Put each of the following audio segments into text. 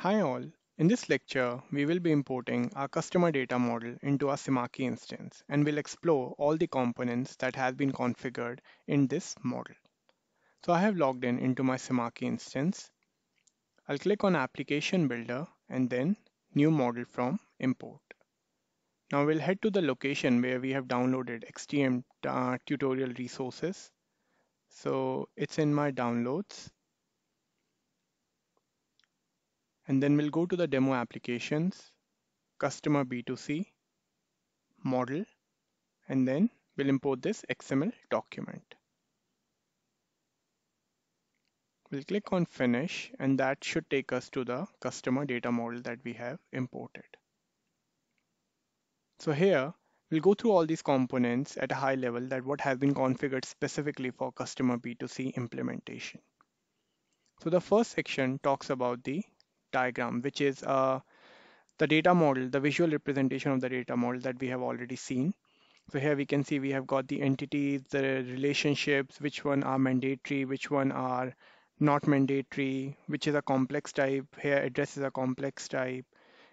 Hi all. In this lecture, we will be importing our customer data model into our Semarchy instance and we'll explore all the components that have been configured in this model. So I have logged in into my Semarchy instance. I'll click on Application Builder and then New Model from Import. Now we'll head to the location where we have downloaded xDM uh, tutorial resources. So it's in my downloads And then we'll go to the demo applications, customer B2C, model, and then we'll import this XML document. We'll click on finish and that should take us to the customer data model that we have imported. So here we'll go through all these components at a high level that what has been configured specifically for customer B2C implementation. So the first section talks about the diagram, which is uh, the data model, the visual representation of the data model that we have already seen. So here we can see we have got the entities, the relationships, which one are mandatory, which one are not mandatory, which is a complex type. Here address is a complex type.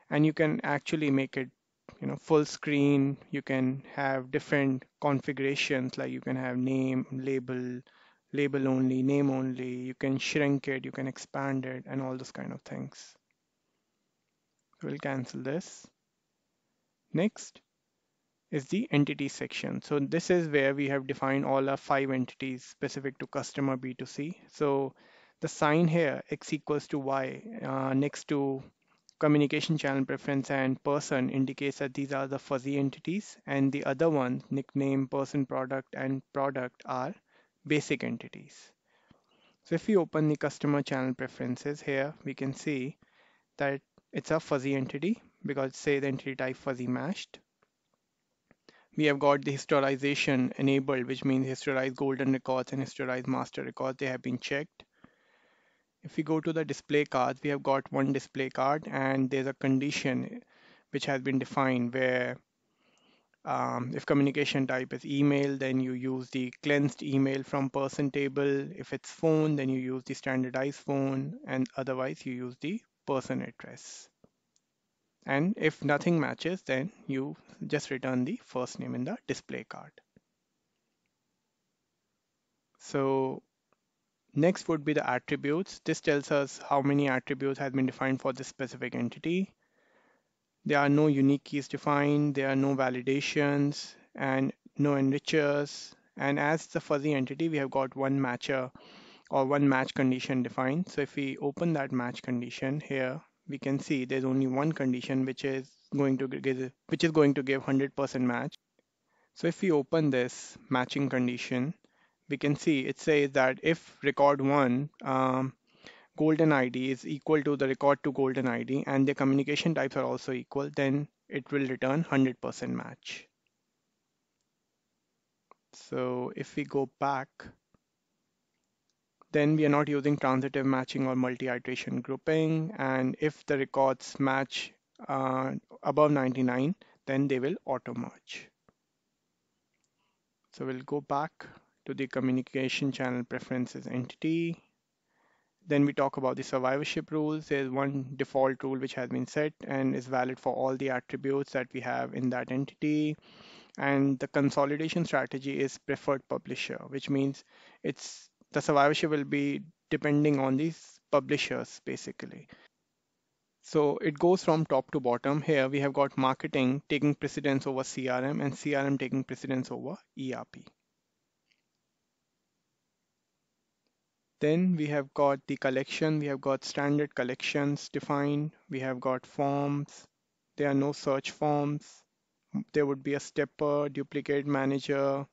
And you can actually make it you know full screen. You can have different configurations like you can have name, label, label only, name only, you can shrink it, you can expand it, and all those kind of things. We'll cancel this. Next is the entity section. So this is where we have defined all our five entities specific to customer B2C. So the sign here, x equals to y, uh, next to communication channel preference and person indicates that these are the fuzzy entities and the other ones, nickname, person, product, and product are basic entities. So if we open the customer channel preferences here, we can see that it's a fuzzy entity because say the entity type fuzzy matched. We have got the historization enabled, which means historized golden records and historized master records, they have been checked. If we go to the display cards, we have got one display card and there's a condition which has been defined where um, if communication type is email, then you use the cleansed email from person table. If it's phone, then you use the standardized phone, and otherwise you use the person address. And if nothing matches, then you just return the first name in the display card. So next would be the attributes. This tells us how many attributes have been defined for this specific entity. There are no unique keys defined, there are no validations and no enrichers. And as the fuzzy entity, we have got one matcher or one match condition defined. So if we open that match condition here, we can see there's only one condition which is going to give which is going to give 100% match. So if we open this matching condition, we can see it says that if record one um, golden ID is equal to the record to golden ID and the communication types are also equal, then it will return 100% match. So if we go back, then we are not using transitive matching or multi-iteration grouping. And if the records match uh, above 99, then they will auto merge. So we'll go back to the communication channel preferences entity then we talk about the survivorship rules. There's one default rule which has been set and is valid for all the attributes that we have in that entity. And the consolidation strategy is preferred publisher, which means it's the survivorship will be depending on these publishers basically. So it goes from top to bottom. Here we have got marketing taking precedence over CRM and CRM taking precedence over ERP. Then we have got the collection, we have got standard collections defined, we have got forms, there are no search forms, there would be a stepper, duplicate manager,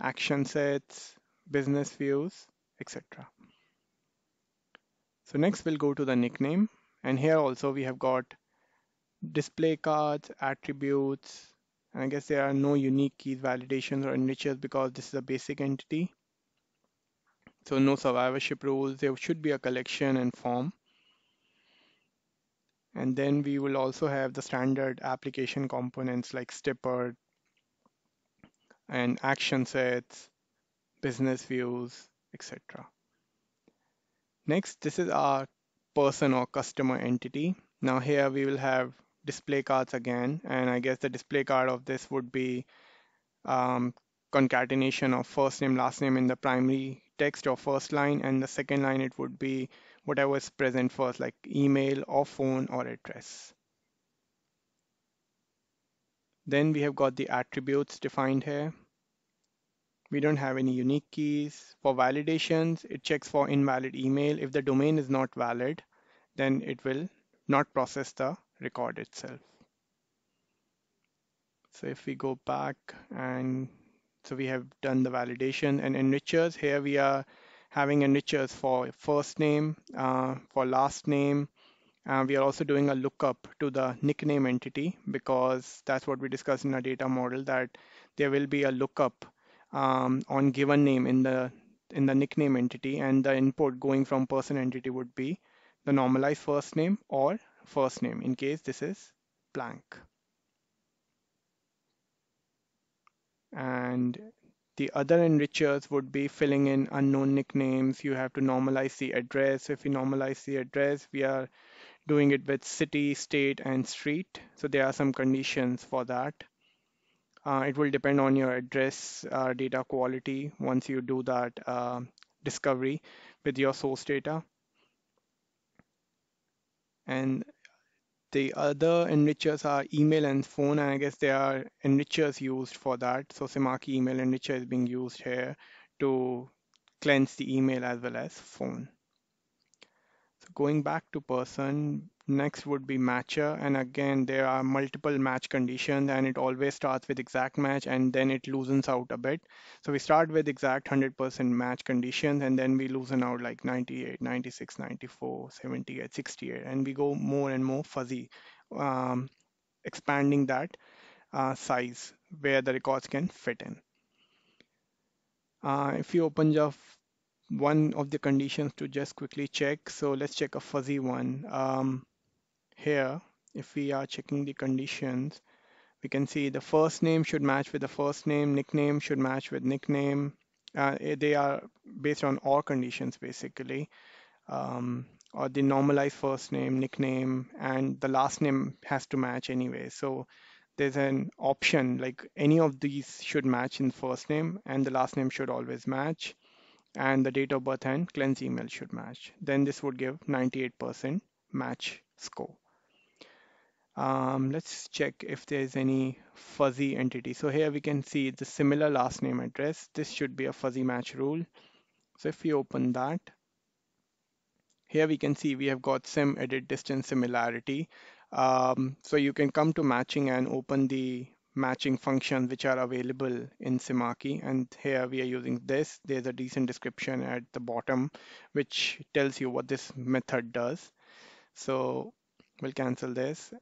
action sets, business views, etc. So next we'll go to the nickname. And here also we have got display cards, attributes, and I guess there are no unique keys, validations or enrichers because this is a basic entity. So no survivorship rules. There should be a collection and form. And then we will also have the standard application components like stepper and action sets, business views, etc. Next, this is our person or customer entity. Now here we will have display cards again, and I guess the display card of this would be um, concatenation of first name, last name in the primary text or first line, and the second line it would be whatever is present first, like email or phone or address. Then we have got the attributes defined here. We don't have any unique keys. For validations, it checks for invalid email. If the domain is not valid, then it will not process the record itself. So if we go back and so we have done the validation and enrichers. Here we are having enrichers for first name, uh, for last name, uh, we are also doing a lookup to the nickname entity because that's what we discussed in our data model that there will be a lookup um, on given name in the in the nickname entity and the input going from person entity would be the normalized first name or first name in case this is blank. And the other enrichers would be filling in unknown nicknames. You have to normalize the address. If you normalize the address, we are doing it with city, state, and street. So there are some conditions for that. Uh, it will depend on your address uh, data quality once you do that uh, discovery with your source data. And the other enrichers are email and phone, and I guess there are enrichers used for that. So Semarchy email enricher is being used here to cleanse the email as well as phone. So going back to person, next would be matcher. And again, there are multiple match conditions and it always starts with exact match and then it loosens out a bit. So we start with exact 100% match conditions and then we loosen out like 98, 96, 94, 78, 68, and we go more and more fuzzy, um, expanding that uh, size where the records can fit in. Uh, if you open up one of the conditions to just quickly check. So let's check a fuzzy one. Um, here, if we are checking the conditions, we can see the first name should match with the first name, nickname should match with nickname. Uh, eh, they are based on all conditions basically, um, or the normalized first name, nickname, and the last name has to match anyway. So there's an option like any of these should match in first name and the last name should always match and the date of birth and cleanse email should match. Then this would give 98% match score. Um, let's check if there's any fuzzy entity. So here we can see the similar last name address. This should be a fuzzy match rule. So if we open that, here we can see we have got sim edit distance similarity. Um, so you can come to matching and open the matching functions which are available in Semarchy And here we are using this. There's a decent description at the bottom, which tells you what this method does. So we'll cancel this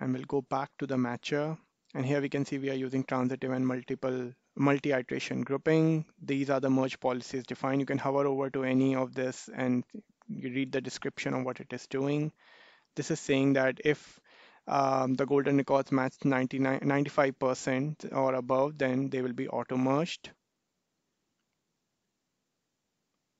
and we'll go back to the matcher. And here we can see we are using transitive and multiple multi-iteration grouping. These are the merge policies defined. You can hover over to any of this and you read the description of what it is doing. This is saying that if um, the golden records match 99, 95% or above, then they will be auto-merged.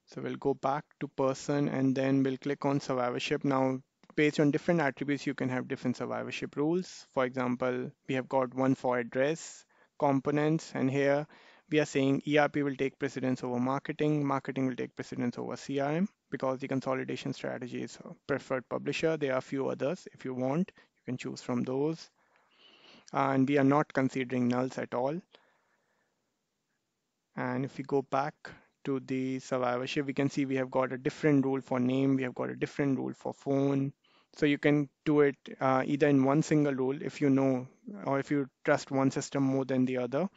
So we'll go back to person and then we'll click on survivorship. Now, based on different attributes, you can have different survivorship rules. For example, we have got one for address, components, and here we are saying ERP will take precedence over marketing, marketing will take precedence over CRM because the consolidation strategy is preferred publisher. There are a few others if you want you can choose from those. And we are not considering nulls at all. And if we go back to the survivorship, we can see we have got a different rule for name, we have got a different rule for phone. So you can do it uh, either in one single rule if you know, or if you trust one system more than the other,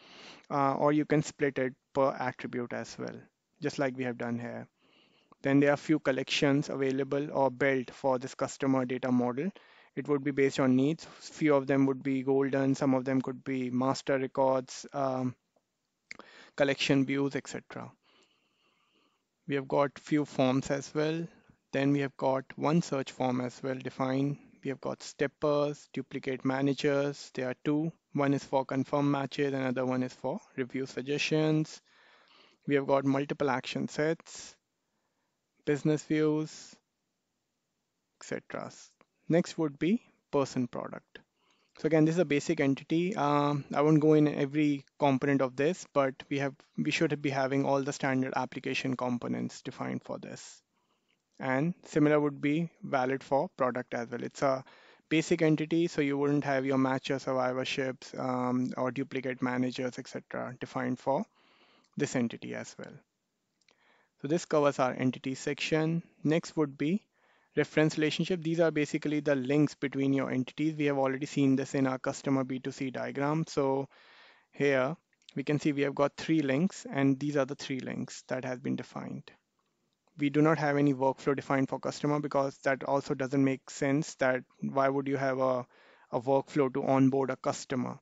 uh, or you can split it per attribute as well, just like we have done here. Then there are few collections available or built for this customer data model it would be based on needs. Few of them would be golden, some of them could be master records, um, collection views, etc. We have got few forms as well. Then we have got one search form as well defined. We have got steppers, duplicate managers. There are two. One is for confirm matches, another one is for review suggestions. We have got multiple action sets, business views, etc. Next would be person product. So again, this is a basic entity. Um, I won't go in every component of this, but we have we should be having all the standard application components defined for this. And similar would be valid for product as well. It's a basic entity, so you wouldn't have your matcher survivorships um, or duplicate managers, etc. defined for this entity as well. So this covers our entity section. Next would be reference relationship. These are basically the links between your entities. We have already seen this in our customer B2C diagram. So here we can see we have got three links and these are the three links that has been defined. We do not have any workflow defined for customer because that also doesn't make sense that why would you have a, a workflow to onboard a customer.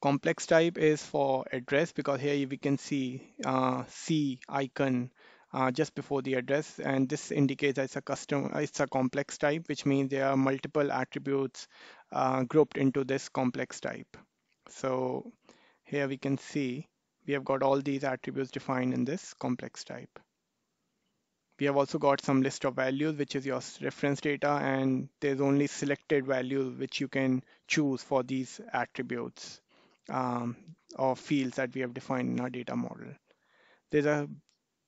Complex type is for address because here we can see uh, C icon uh, just before the address and this indicates that it's a custom it's a complex type which means there are multiple attributes uh, grouped into this complex type so here we can see we have got all these attributes defined in this complex type we have also got some list of values which is your reference data and there's only selected values which you can choose for these attributes um, or fields that we have defined in our data model there's a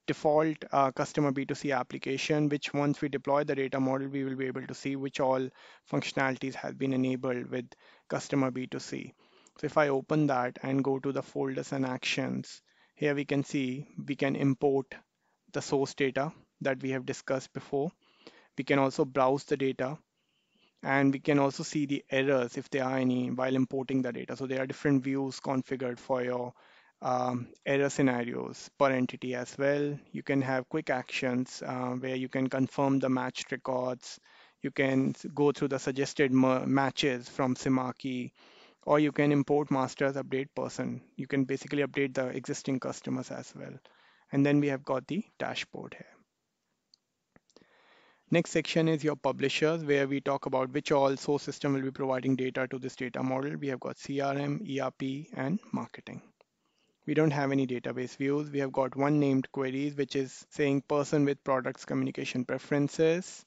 default uh, customer B2C application, which once we deploy the data model, we will be able to see which all functionalities have been enabled with customer B2C. So if I open that and go to the folders and actions, here we can see we can import the source data that we have discussed before. We can also browse the data and we can also see the errors if there are any while importing the data. So there are different views configured for your um, error scenarios per entity as well. You can have quick actions uh, where you can confirm the matched records. You can go through the suggested matches from Semarchy, or you can import masters update person. You can basically update the existing customers as well. And then we have got the dashboard here. Next section is your publishers where we talk about which all source system will be providing data to this data model. We have got CRM, ERP, and marketing. We don't have any database views. We have got one named queries, which is saying person with products communication preferences.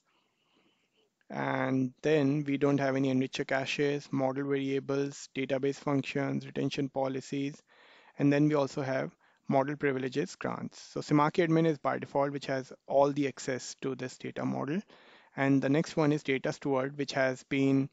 And then we don't have any enricher caches, model variables, database functions, retention policies. And then we also have model privileges grants. So Semarchy admin is by default, which has all the access to this data model. And the next one is data steward, which has been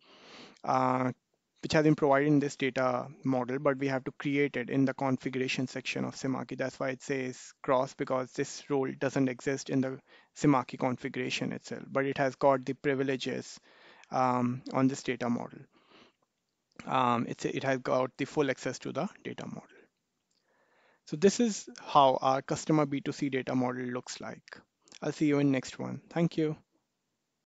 uh, which has been provided in this data model, but we have to create it in the configuration section of Semarchy. That's why it says cross because this role doesn't exist in the Semarchy configuration itself, but it has got the privileges um, on this data model. Um, it has got the full access to the data model. So this is how our customer B2C data model looks like. I'll see you in next one. Thank you.